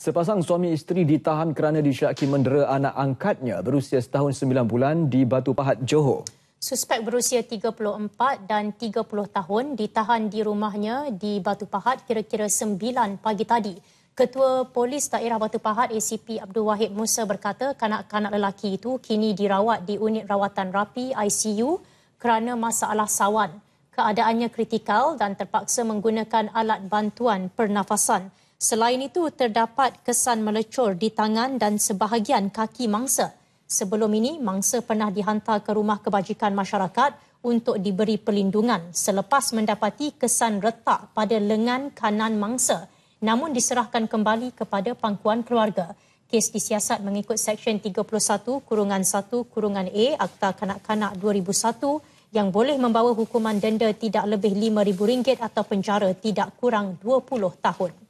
Sepasang suami isteri ditahan kerana disyaki mendera anak angkatnya berusia setahun sembilan bulan di Batu Pahat, Johor. Suspek berusia 34 dan 30 tahun ditahan di rumahnya di Batu Pahat kira-kira 9 pagi tadi. Ketua Polis Daerah Batu Pahat ACP Abdul Wahid Musa berkata kanak-kanak lelaki itu kini dirawat di unit rawatan rapi ICU kerana masalah sawan. Keadaannya kritikal dan terpaksa menggunakan alat bantuan pernafasan. Selain itu, terdapat kesan melecur di tangan dan sebahagian kaki mangsa. Sebelum ini, mangsa pernah dihantar ke rumah kebajikan masyarakat untuk diberi perlindungan selepas mendapati kesan retak pada lengan kanan mangsa namun diserahkan kembali kepada pangkuan keluarga. Kes disiasat mengikut Seksyen 31 Kurungan 1 Kurungan A Akta Kanak-Kanak 2001 yang boleh membawa hukuman denda tidak lebih RM5,000 atau penjara tidak kurang 20 tahun.